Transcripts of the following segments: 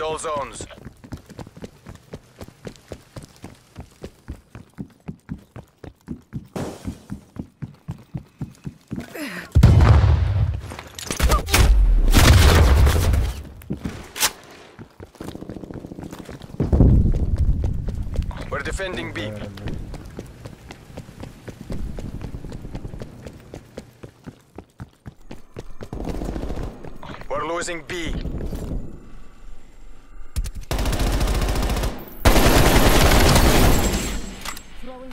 Defend all zones. We're defending B. We're losing B. Throwing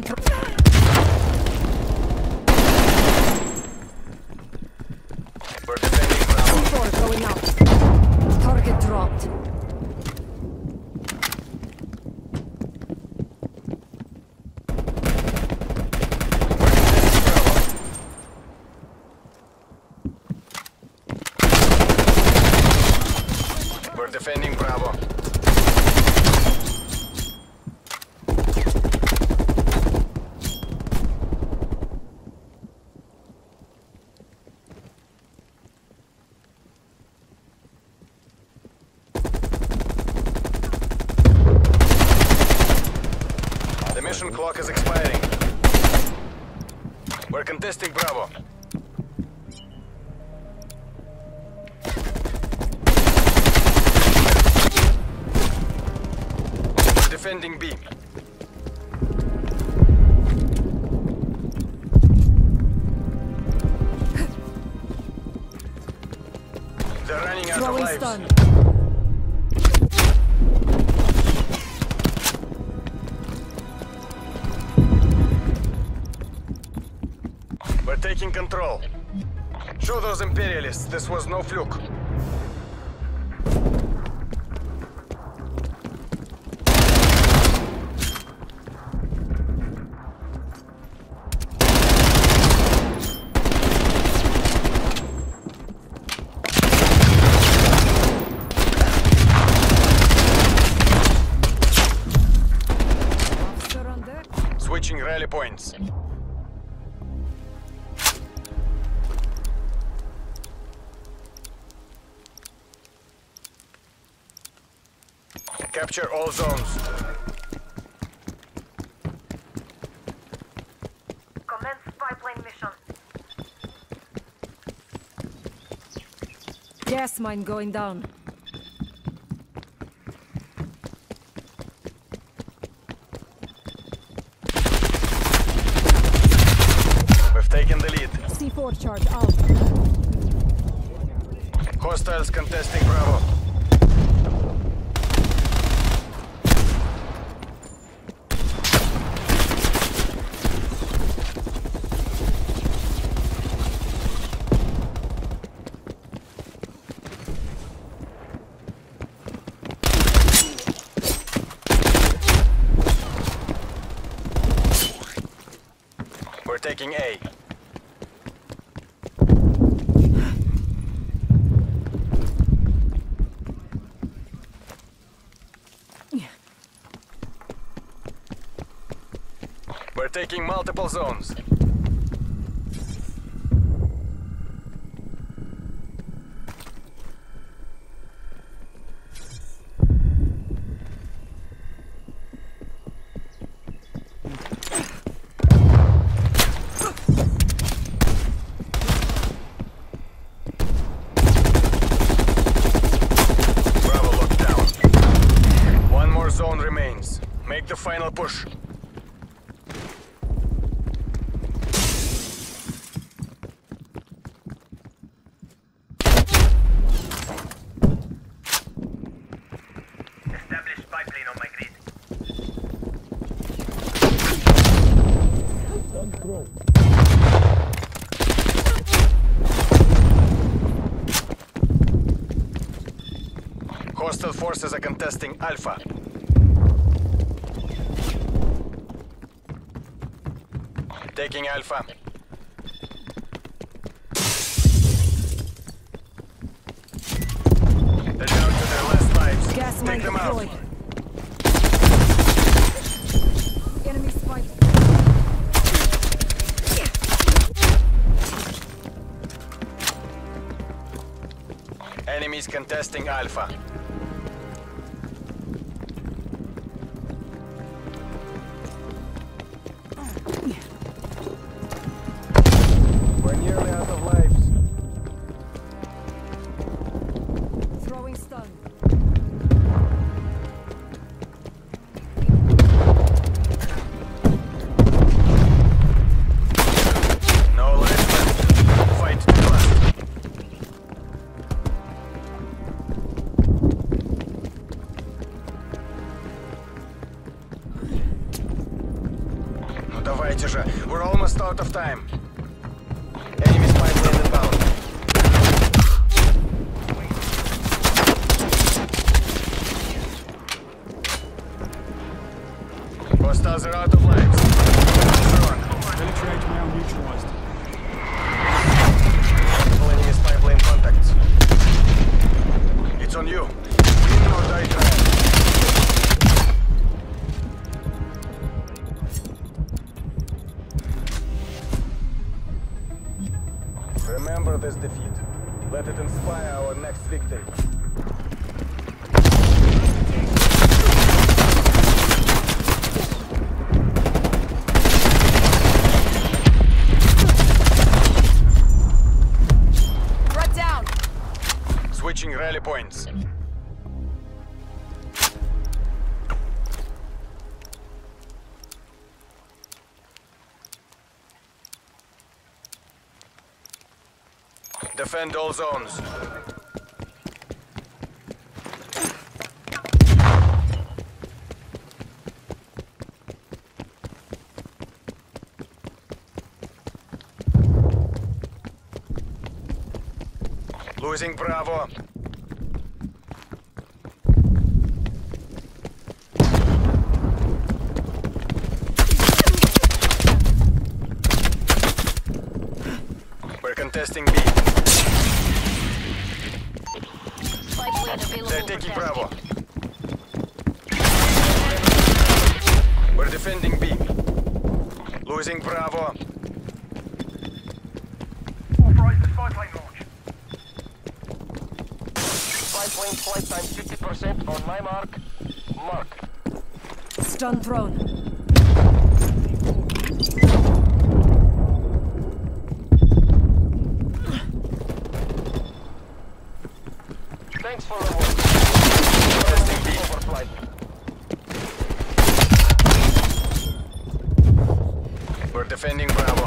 stun. Stun. Thro We're defending Bravo. Four going out. Target dropped. We're defending Bravo. The mission clock is expiring. We're contesting Bravo. Defending B. They're running out of lives. stun. Taking control. Show those imperialists this was no fluke. Switching rally points. Capture all zones. Commence pipeline mission. Gas mine going down. We've taken the lead. C4 charge out. Hostiles contesting Bravo. We're taking A. We're multiple zones. Bravo locked down. One more zone remains. Make the final push. Establish pipeline on my grid. Hostile forces are contesting Alpha. Taking Alpha. Enemies contesting Alpha. Давайте же. We're almost out of time. Remember this defeat. Let it inspire our next victory. Switching rally points. Defend all zones. Losing Bravo. We're contesting B. They're taking Bravo. We're defending B. Losing Bravo. Authorise the spy plane launch. Spy plane flight time 50% on my mark. Mark. Stun drone. We're defending Bravo.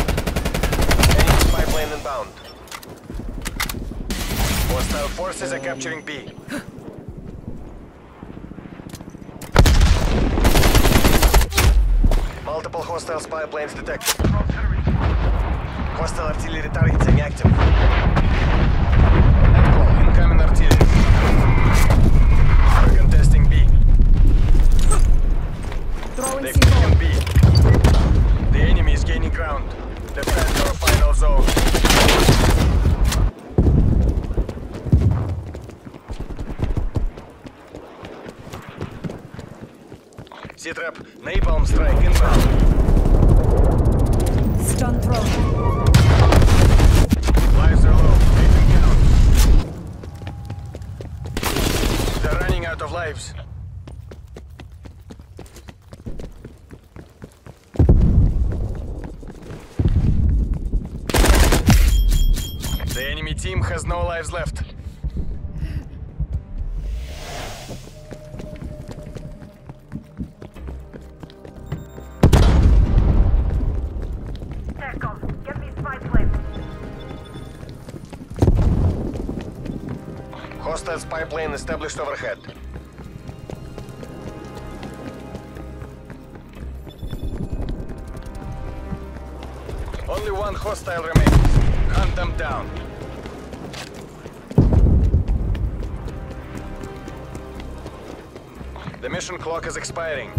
Enemy spy plane inbound. Hostile forces are capturing B. Multiple hostile spy planes detected. Hostile artillery targets active. They can. The enemy is gaining ground. Defend our final zone. Ситрап, napalm strike inbound. Stun throw. Lives are low. They can. They're running out of lives. No lives left. Hostile spy plane established overhead. Only one hostile remains. Hunt them down. The mission clock is expiring.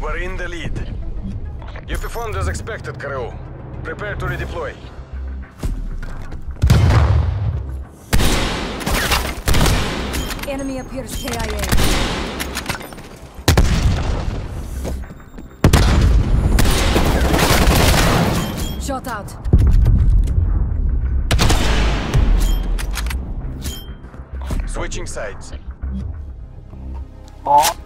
We're in the lead. You performed as expected, Karoo. Prepare to redeploy. Enemy appears KIA. Shot out. Switching sides. Aa.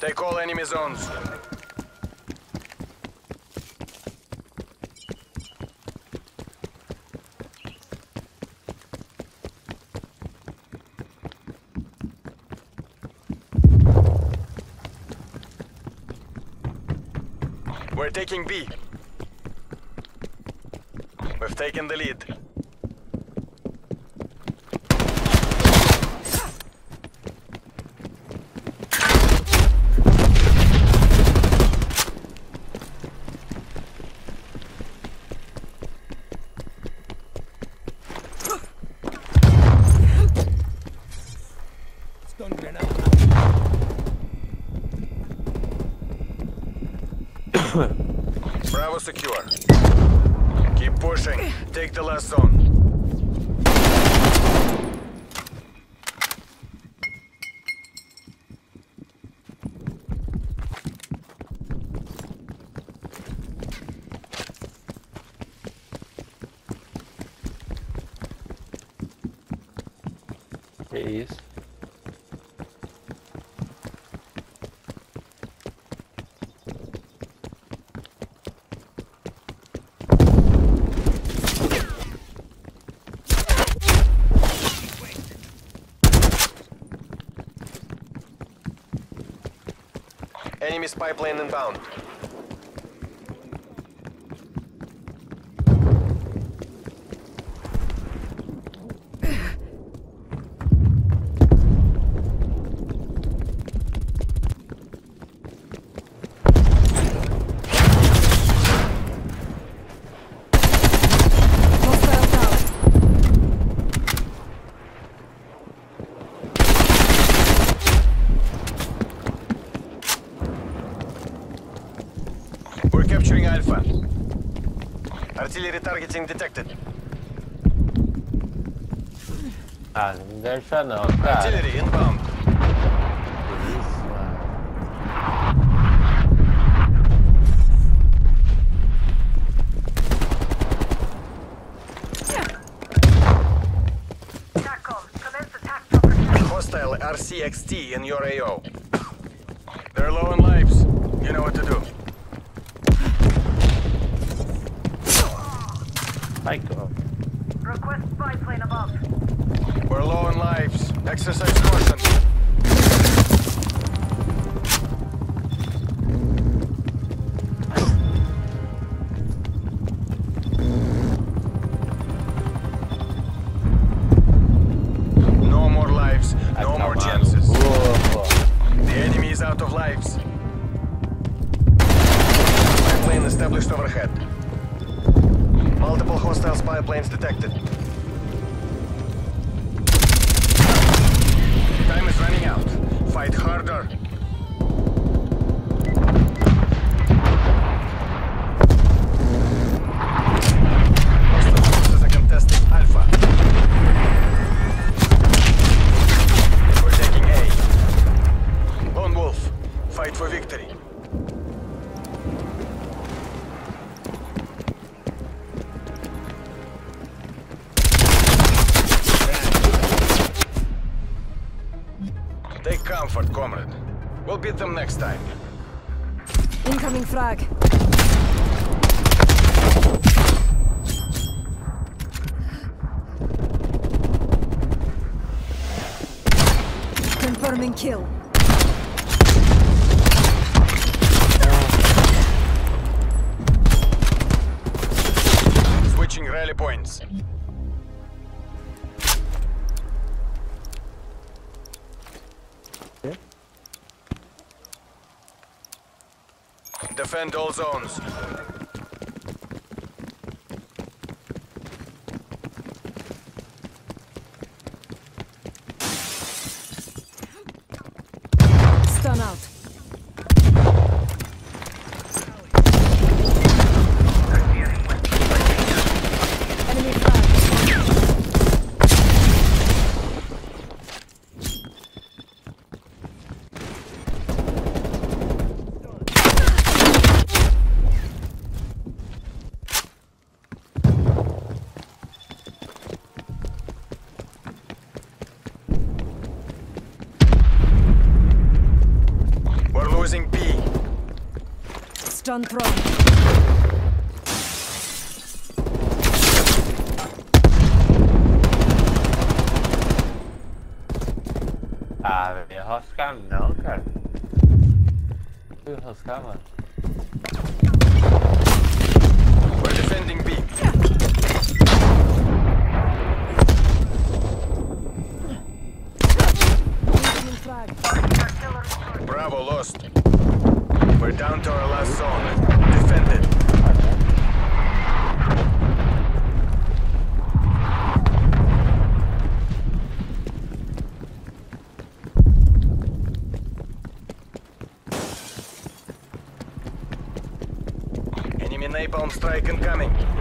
Take all enemy zones. We're taking B. We've taken the lead. Bravo secure. Keep pushing. Take the last zone. Reis. Enemy spy plane inbound. Hostile down. We're capturing Alpha. Artillery targeting detected. Ah, não deixa não. Artillery inbound. Isso, mano. TACCOM, commence attack operation. Hostile RC-XD in your AO. Hostile detected. Time is running out. Fight harder. For victory. Comrade. We'll beat them next time. Incoming frag. Confirming kill. Switching rally points. Defend all zones. Stun out. Enemy frag. losing B. Stun thrown. Ah, velho, roscar não, cara. Fui roscar, mano. We're defending B. Incoming frag. Artillery source. Bravo, lost. We're down to our last zone. Defend it. Enemy napalm strike incoming.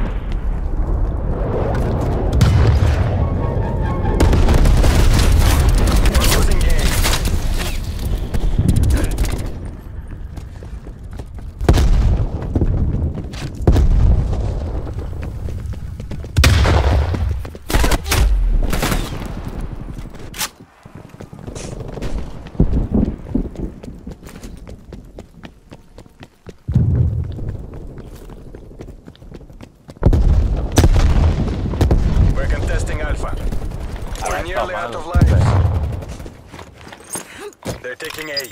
Taking A.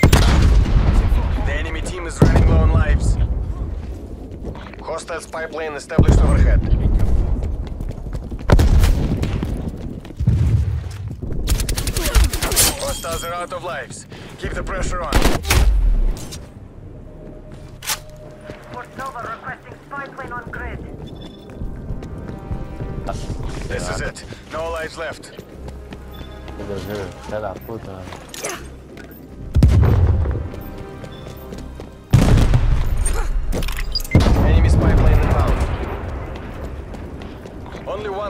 The enemy team is running low on lives. Hostile pipeline established overhead. Hostiles are out of lives. Keep the pressure on. Fort Nova requesting spy plane on grid. This is it. No lives left. Meu Deus, filha da puta, mano.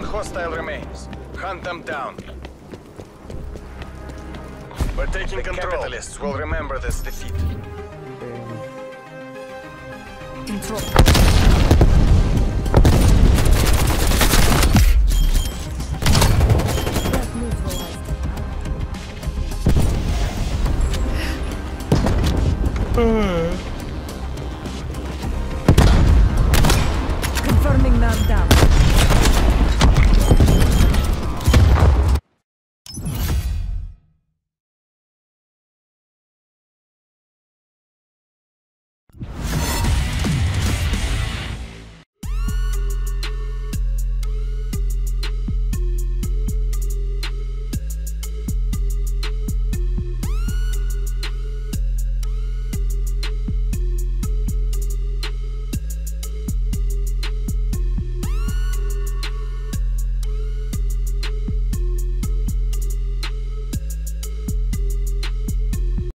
Hostile remains. Hunt them down. We're taking control. Capitalists will remember this defeat. Control. Threat neutralized.